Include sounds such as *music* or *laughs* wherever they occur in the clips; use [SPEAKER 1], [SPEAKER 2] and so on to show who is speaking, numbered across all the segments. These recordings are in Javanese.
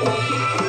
[SPEAKER 1] Música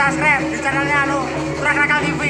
[SPEAKER 1] subscribe di channelnya anu Kurang Rakal TV.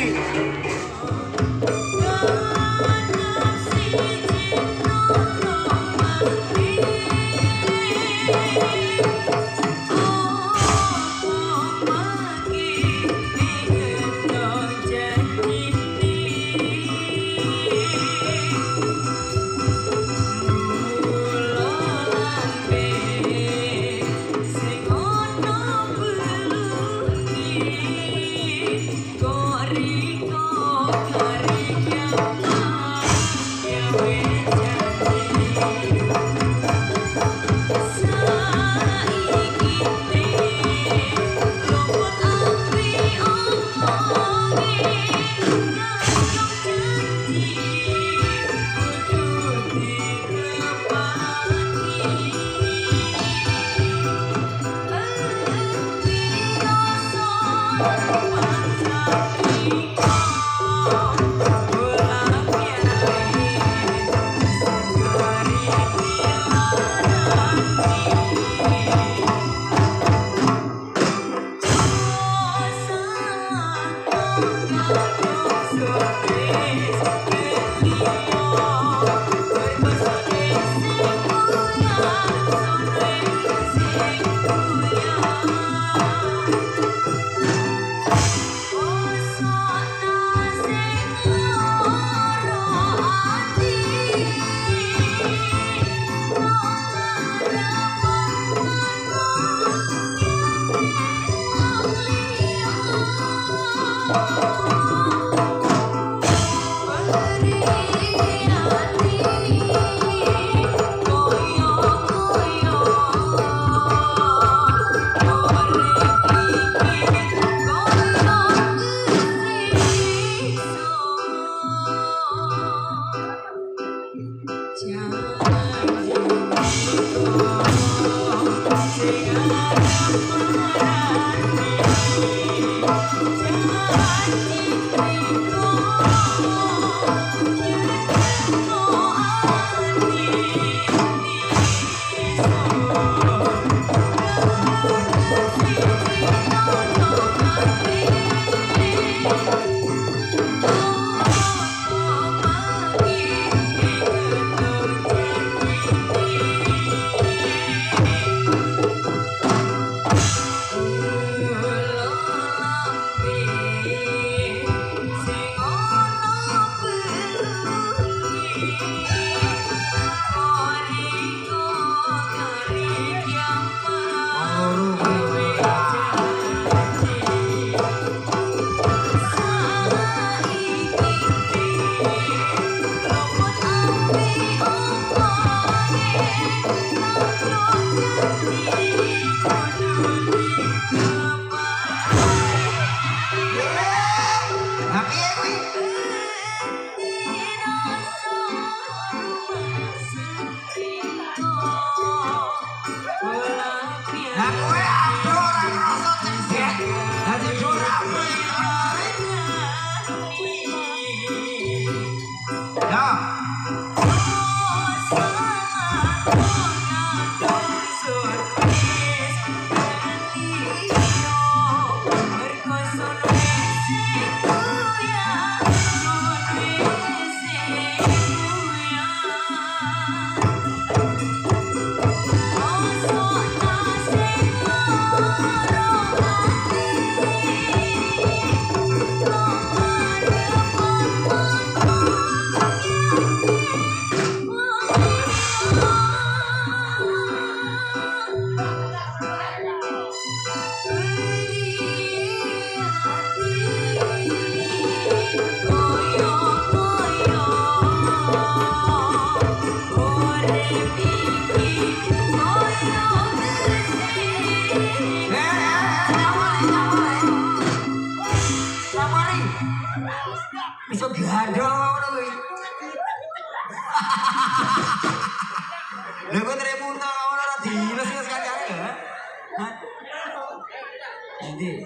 [SPEAKER 1] Endi?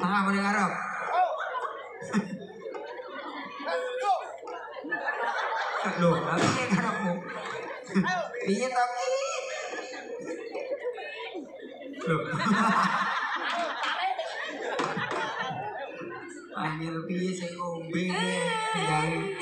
[SPEAKER 1] Tengah mrene ngarep. *laughs* Loh, tapi *laughs* piye ngarepmu? Piye tapi? Loh. *laughs* Angel piye sing ngombe tinggal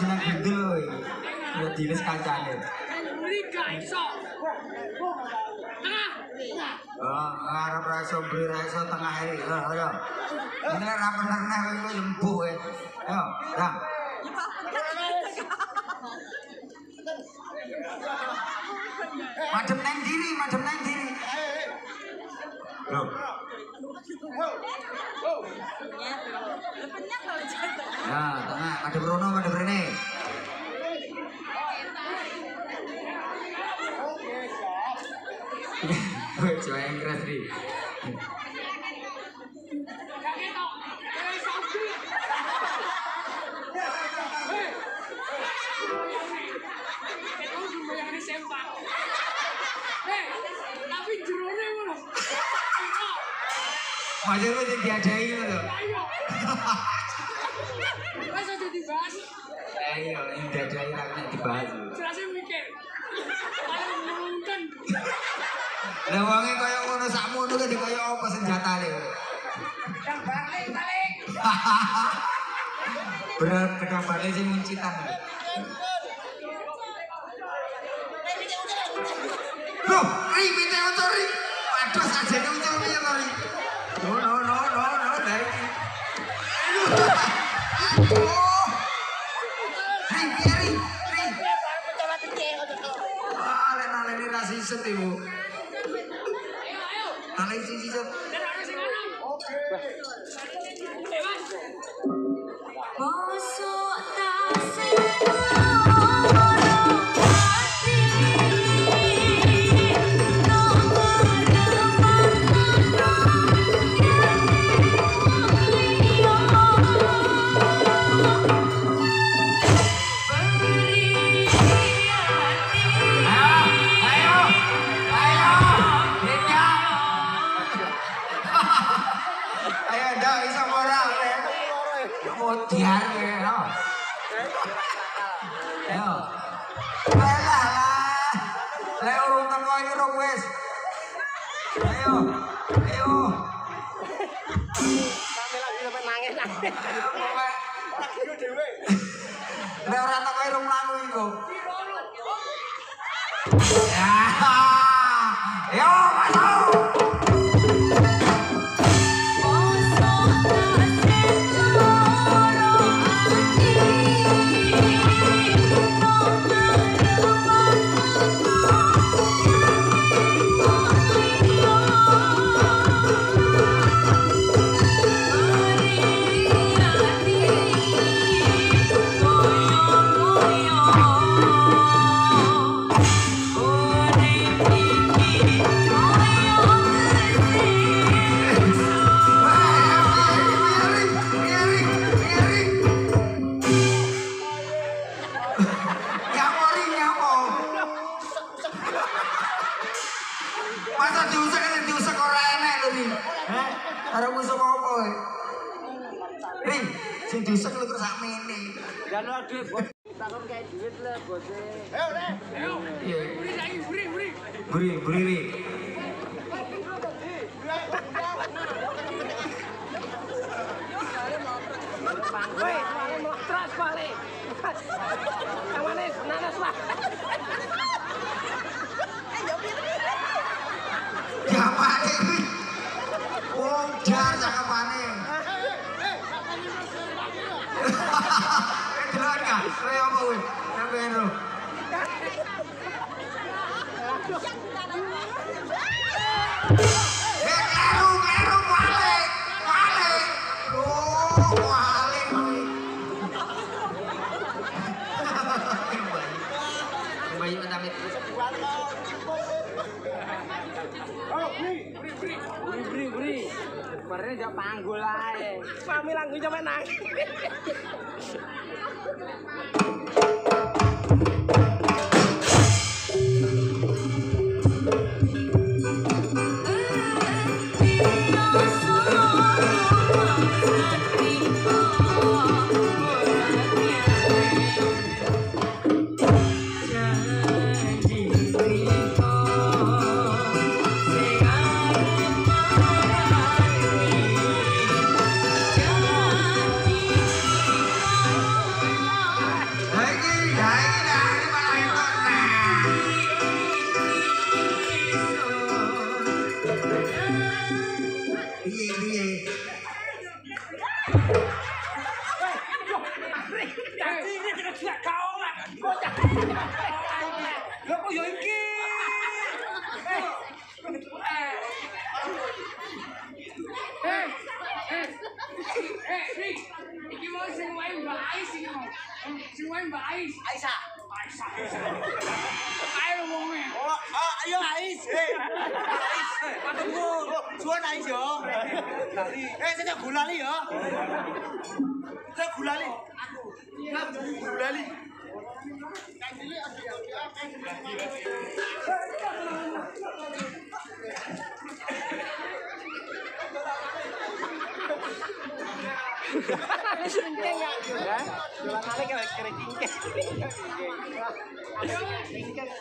[SPEAKER 1] jeneng gendel lho iki. Ya diles kancane.
[SPEAKER 2] Tengah.
[SPEAKER 1] Oh, ra iso tengah. Yo, yo. Bener ra lembuh kowe. Yo, Dang. Madem nang diri, madem nang diri. Loh. Ya, tengah, madem rono, madem rene. Gue coba yang keras nih. Masa gue jadi diadai gitu.
[SPEAKER 2] Ayo. Wes aja dibahas.
[SPEAKER 1] Ayo, ini diadai tak kena dibahas.
[SPEAKER 2] Jelasnya mikir. Ayo menurunkan.
[SPEAKER 1] Lah wonge kaya ngono sakmono kan kaya apa senjatane.
[SPEAKER 2] Dan balik balik.
[SPEAKER 1] Berat pedang balik sing muncitan. Loh, ri pite ucuri. Waduh sajene ucur piye to nữa nữa nữa nữa nữa để kowe.
[SPEAKER 3] Aku dhewe.
[SPEAKER 1] Lek ora rong mlaku iku. Ya.
[SPEAKER 3] Kowe? Ring, sing dusek lu terus sakmene.
[SPEAKER 1] Dan lo duit bos. Takon kayak duit lah bosnya. Ayo deh.
[SPEAKER 2] Ayo, beri lagi, beri, beri.
[SPEAKER 3] Beri, beri, Ri.
[SPEAKER 1] Woi, soalnya mau balik. Yang mana? Nanas lah.
[SPEAKER 3] đây ông ơi em về
[SPEAKER 1] rồi Thank you. Kemarin jauh panggul aja. Kami langsung sampai nangis. *laughs*
[SPEAKER 2] sing wae Mbak Ais iki mau. Sing wae Mbak Ais.
[SPEAKER 1] Aisyah.
[SPEAKER 2] Aisyah, Aisyah. Ayo wonge.
[SPEAKER 1] Oh, oh, ayo Ais. Eh, Ais. Patungku. Suan Ais yo. Lali. Eh, saya gulali yo. Saya gulali. Aku. Gulali. Kayak kira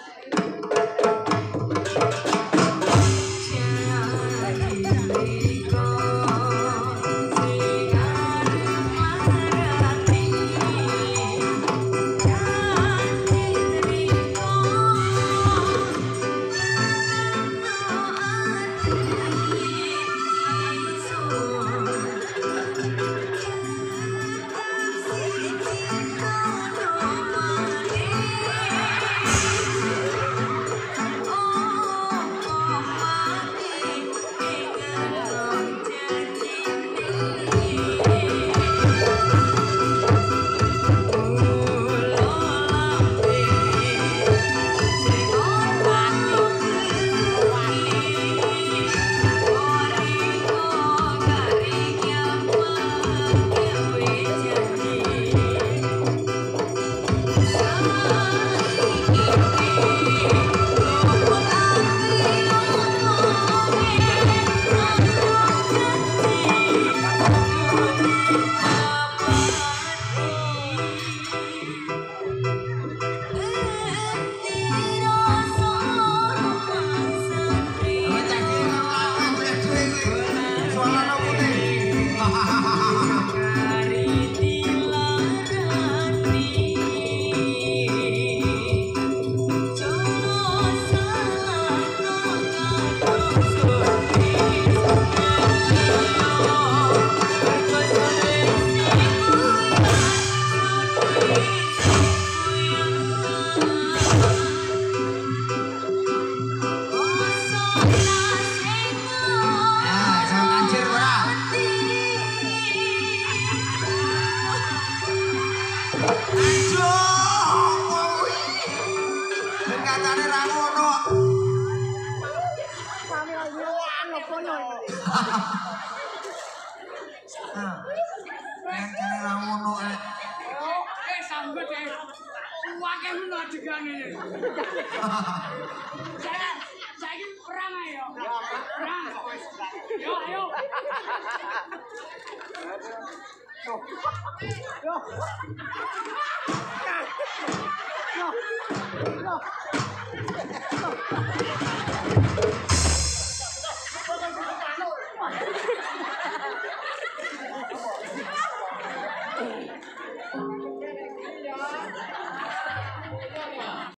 [SPEAKER 2] Yo. Yo.
[SPEAKER 4] Yo. Yo.